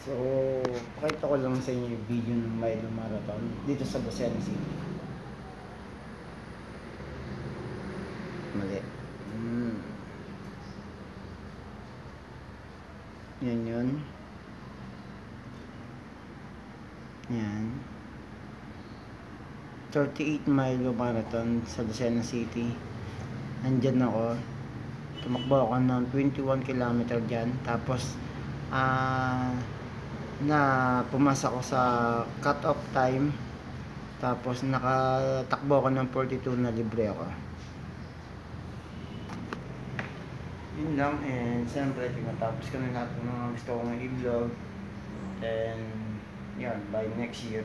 So, pakita ko lang sa inyo yung video ng Milo Marathon dito sa Lucena City. Mali. Hmm. Yan yun. Yan. 38 Milo Marathon sa Lucena City. Andyan ako. Tumakbo ako ng 21 kilometer dyan. Tapos, ah, na pumasa ko sa cut-off time. Tapos, nakatakbo ako ng 42 na libre ako. Yun lang. And, siyempre, tinatapos ko na lahat ng mga gusto kong i-vlog. And, yun, by next year,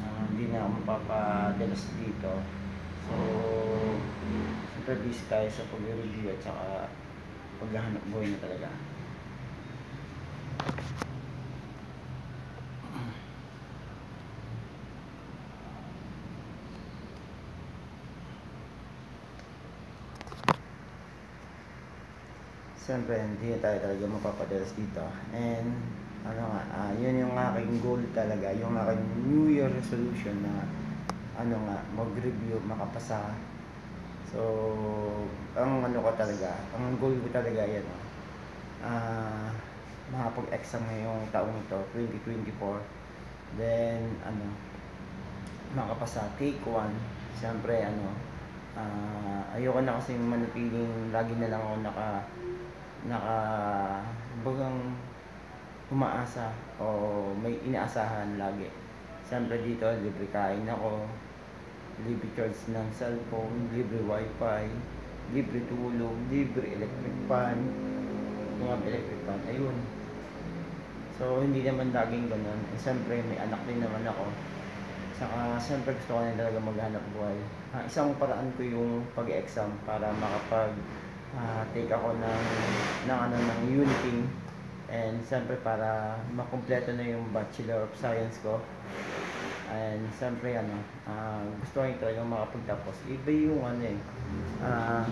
ah, hindi na ako mapapadalas dito. So, siyempre busy tayo sa pag-review at saka paghahanap buhay na talaga. Siyempre, hindi na tayo talaga mapapadalas dito. And, ano nga, ah, yun yung aking goal talaga, yung aking New Year resolution na, ano nga, mag-review, makapasa. So, ang ano ko talaga, ang goal ko talaga yan, ah, makapag-exam ngayong taong ito, 2024. Then, ano, makapasa, take one. Siyempre, ano, ah, ayoko na kasi manatiling lagi na lang ako naka, naka, bagang umaasa o may inaasahan lagi. Siyempre dito, libre kain ako, libre charge ng cellphone, libre wifi, libre tulog, libre electric fan, mga electric fan, ayun. So, hindi naman laging ganun. Eh, siyempre, may anak din naman ako. Saka, siyempre gusto ko na talaga maghanap buhay. Ah, isang paraan ko yung pag-exam para makapag ah, take ako ng, ng, ano, ng uniting and siyempre para makumpleto na yung Bachelor of Science ko. And siyempre ano ah, gusto ko yung talagang makapagtapos. Iba yung ano eh ah,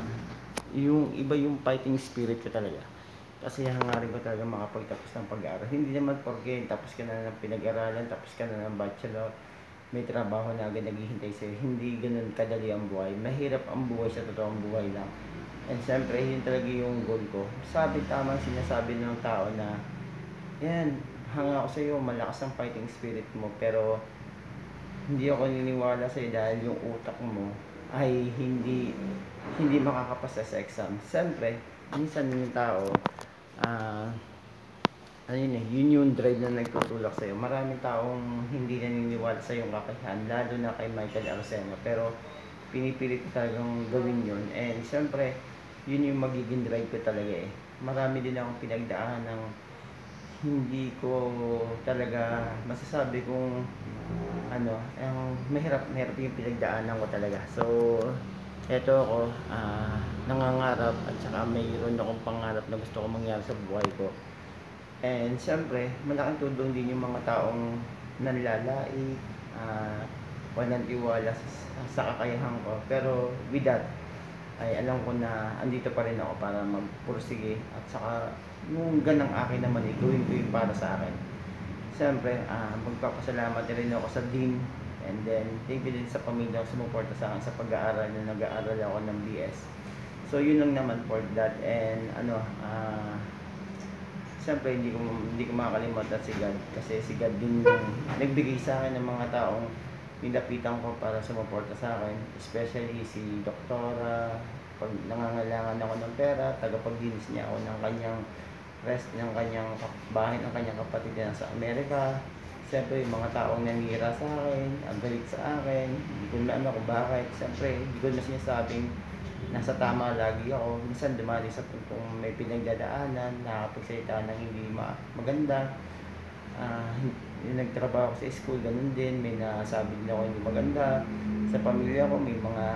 yung iba yung fighting spirit ko talaga. Kasi hangarin ko talaga makapagtapos ng pag-aaral. Hindi naman porque tapos ka na ng pinag-aralan tapos ka na ng bachelor. May trabaho na agad naghihintay sa'yo. Hindi ganun kadali ang buhay. Mahirap ang buhay sa totoong buhay lang And syempre, yun talaga yung goal ko. Sabi tama sinasabi ng tao na, yan, hanga ako sa iyo, malakas ang fighting spirit mo, pero hindi ako niniwala sa iyo dahil yung utak mo ay hindi hindi makakapasa sa exam. Siyempre, minsan yung tao, ah, ano yun eh, yun yung drive na nagtutulak sa'yo. Maraming taong hindi naniniwala sa iyong kakayahan, lalo na kay Michael Arcena. Pero, pinipilit talagang gawin yun. And, siyempre, yun yung magiging drive ko talaga eh. Marami din akong pinagdaan ng hindi ko talaga masasabi kung ano, ang mahirap, mahirap yung pinagdaanan ko talaga. So, eto ako, ah, nangangarap at saka mayroon akong pangarap na gusto ko mangyari sa buhay ko. And siyempre, malaking tulong din yung mga taong nanlalait, ah, walang tiwala sa, sa kakayahan ko. Pero with that, ay alam ko na andito pa rin ako para magpursige at saka yung ganang akin naman eh, gawin ko yung para sa akin. Siyempre, ah, magpapasalamat rin ako sa Dean and then thank you din sa pamilya ko sumuporta sa akin sa pag-aaral na nag-aaral ako ng BS. So yun lang naman for that and ano, ah, siyempre hindi ko hindi ko makakalimutan si God kasi si God din yung nagbigay sa akin ng mga taong nilapitan ko para sumuporta sa akin especially si Doktora pag nangangailangan ako ng pera tagapaglinis niya ako ng kanyang rest ng kanyang bahay ng kanyang kapatid na sa Amerika siyempre yung mga taong nangira sa akin ang galit sa akin hindi ko na ano kung bakit siyempre hindi ko na sinasabing nasa tama lagi ako. Minsan dumali sa puntong may pinagdadaanan, nakakapagsalita ng hindi ma maganda. Ah, yung nagtrabaho sa school, ganun din. May nasabi din ako hindi maganda. Sa pamilya ko, may mga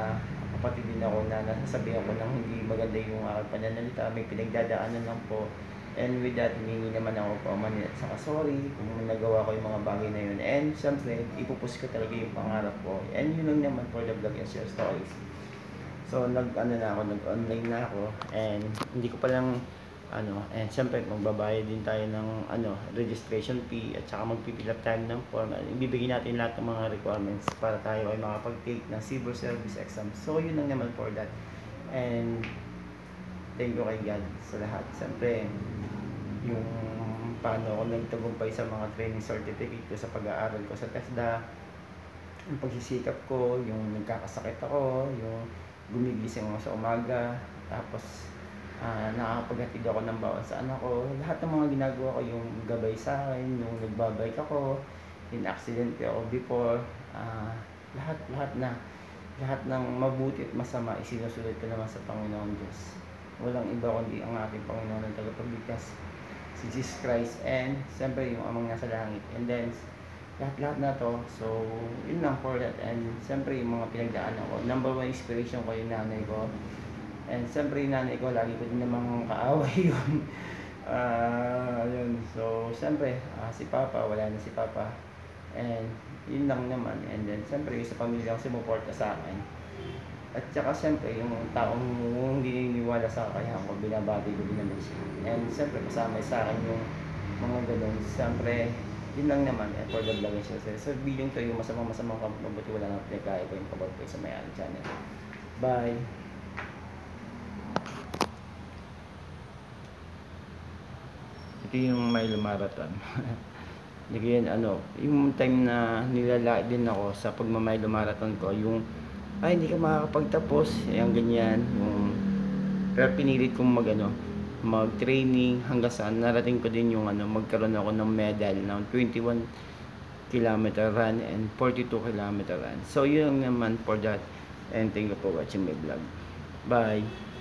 kapatid din ako na nasasabihan ko ng hindi maganda yung aking pananalita. May pinagdadaanan lang po. And with that, hiningi naman ako po man at saka sorry kung nagawa ko yung mga bagay na yun. And syempre, ipupus ko talaga yung pangarap ko. And yun lang naman for the vlog and stories. So nag ano na ako, nag-online na ako and hindi ko pa lang ano, and syempre magbabayad din tayo ng ano, registration fee at saka magpipill up tayo ng form. Ibibigay natin lahat ng mga requirements para tayo ay makapag-take ng civil service exam. So yun lang naman for that. And thank you kay God sa lahat. Siyempre, yung paano ako nagtagumpay sa mga training certificate ko sa pag-aaral ko sa TESDA, yung pagsisikap ko, yung nagkakasakit ako, yung gumigising ako sa umaga, tapos ah nakakapaghatid ako ng bawal sa anak ko. Lahat ng mga ginagawa ko, yung gabay sa akin, yung nagbabike ako, in accident ako before, ah lahat, lahat na. Lahat ng mabuti at masama, isinusunod ko naman sa Panginoon Diyos. Walang iba kundi ang ating Panginoon ng tagapagligtas, si Jesus Christ, and siyempre yung amang nasa langit. And then, lahat-lahat na to. So, yun lang for that. And siyempre yung mga pinagdaanan ko. Number one inspiration ko yung nanay ko. And siyempre nanay ko, lagi ko din namang kaaway yun. Ah, yun. So, siyempre, ah, si Papa, wala na si Papa. And yun lang naman. And then, siyempre, sa pamilya ko sumuporta sa akin. At saka, siyempre, yung taong hindi naniniwala sa kakayahan ko, binabati ko din naman siya. And siyempre, kasama sa akin yung mga ganun. Siyempre, yun lang naman. And for the vlog and share. So, video to yung masamang-masamang mabuti wala nang pinagkaya ko yung ko sa may channel. Bye! Ito yung mile marathon. Hindi yan ano, yung time na nilalait din ako sa pagmamile marathon ko, yung ay hindi ka makakapagtapos, yung ganyan, yung pero pinilit kong mag ano, mag-training hanggang saan narating ko din yung ano, magkaroon ako ng medal ng 21 kilometer run and 42 kilometer run. So yun naman for that and thank you for watching my vlog. Bye!